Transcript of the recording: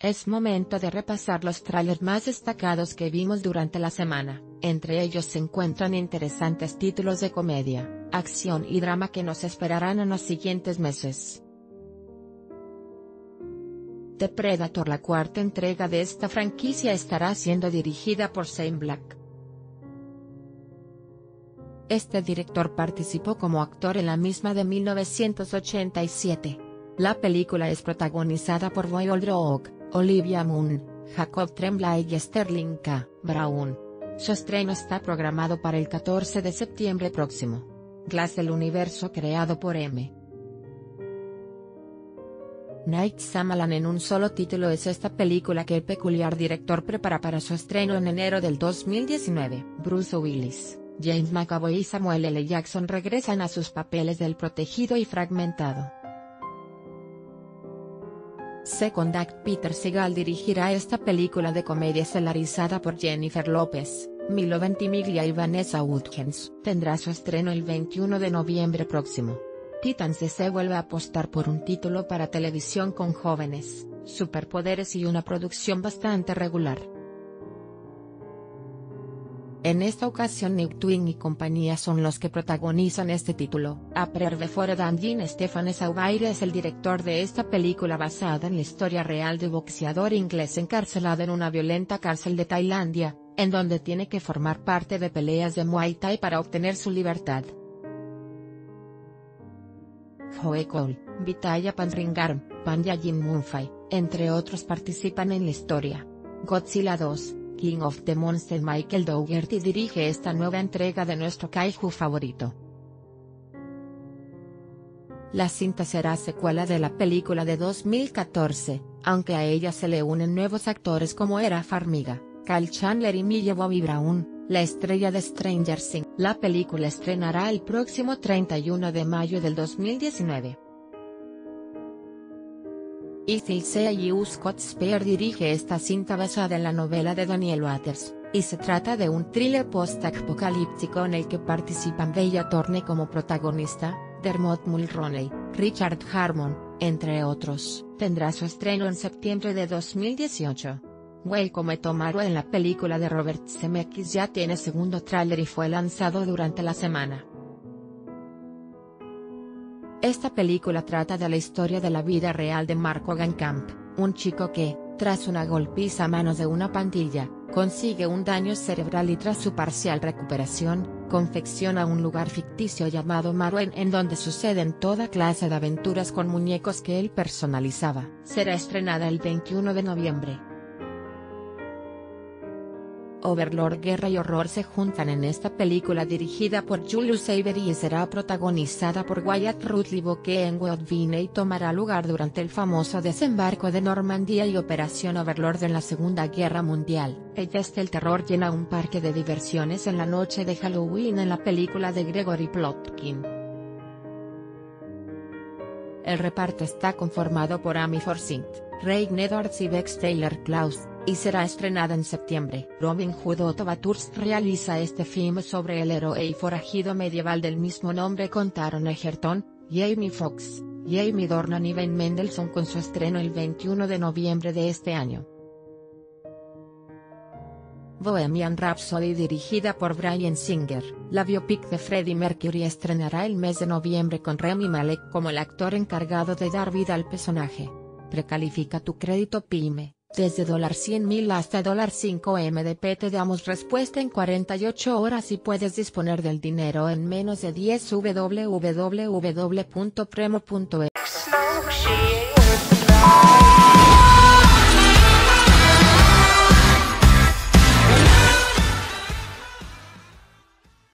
Es momento de repasar los trailers más destacados que vimos durante la semana, entre ellos se encuentran interesantes títulos de comedia, acción y drama que nos esperarán en los siguientes meses. The Predator La cuarta entrega de esta franquicia estará siendo dirigida por Shane Black. Este director participó como actor en la misma de 1987. La película es protagonizada por Boy Oldrock, Olivia Munn, Jacob Tremblay y Sterling K. Brown. Su estreno está programado para el 14 de septiembre próximo. Glass del universo creado por M. Night Shyamalan en un solo título es esta película que el peculiar director prepara para su estreno en enero del 2019. Bruce Willis, James McAvoy y Samuel L. Jackson regresan a sus papeles del protegido y fragmentado. Second Act Peter Segal dirigirá esta película de comedia estelarizada por Jennifer López, Milo Ventimiglia y Vanessa Hudgens. Tendrá su estreno el 21 de noviembre próximo. Titans DC vuelve a apostar por un título para televisión con jóvenes, superpoderes y una producción bastante regular. En esta ocasión Twin y compañía son los que protagonizan este título. Aper Before Jean Stefan Sauvaire es el director de esta película basada en la historia real de boxeador inglés encarcelado en una violenta cárcel de Tailandia, en donde tiene que formar parte de peleas de Muay Thai para obtener su libertad. Joe Cole, Vitaya Panringarm, Panya Jim Munfai, entre otros participan en la historia. Godzilla 2, King of the Monsters Michael Dougherty dirige esta nueva entrega de nuestro kaiju favorito. La cinta será secuela de la película de 2014, aunque a ella se le unen nuevos actores como Era Farmiga, Kyle Chandler y Millie Bobby Brown, la estrella de Stranger Things. La película estrenará el próximo 31 de mayo del 2019. C. Scott Spear dirige esta cinta basada en la novela de Daniel Waters, y se trata de un thriller post-apocalíptico en el que participan Bella Thorne como protagonista, Dermot Mulroney, Richard Harmon, entre otros. Tendrá su estreno en septiembre de 2018. Welcome Tomorrow en la película de Robert Zemeckis ya tiene segundo tráiler y fue lanzado durante la semana. Esta película trata de la historia de la vida real de Marco Gancamp, un chico que, tras una golpiza a manos de una pandilla, consigue un daño cerebral y tras su parcial recuperación, confecciona un lugar ficticio llamado Marwen en donde suceden toda clase de aventuras con muñecos que él personalizaba. Será estrenada el 21 de noviembre. Overlord Guerra y Horror se juntan en esta película dirigida por Julius Avery y será protagonizada por Wyatt Rutley Bokeh en Woodvine y tomará lugar durante el famoso desembarco de Normandía y Operación Overlord en la Segunda Guerra Mundial. Ella es el terror llena un parque de diversiones en la noche de Halloween en la película de Gregory Plotkin. El reparto está conformado por Amy Forsyth, Ray Edwards y Bex Taylor Klaus y será estrenada en septiembre. Robin Hood Otto realiza este film sobre el héroe y forajido medieval del mismo nombre con Taron Egerton, Jamie Foxx, Jamie Dornan y Ben Mendelssohn con su estreno el 21 de noviembre de este año. Bohemian Rhapsody dirigida por Brian Singer, la biopic de Freddie Mercury estrenará el mes de noviembre con Remy Malek como el actor encargado de dar vida al personaje. Precalifica tu crédito PYME. Desde $100,000 hasta $5 MDP te damos respuesta en 48 horas y puedes disponer del dinero en menos de 10 www.premo.es.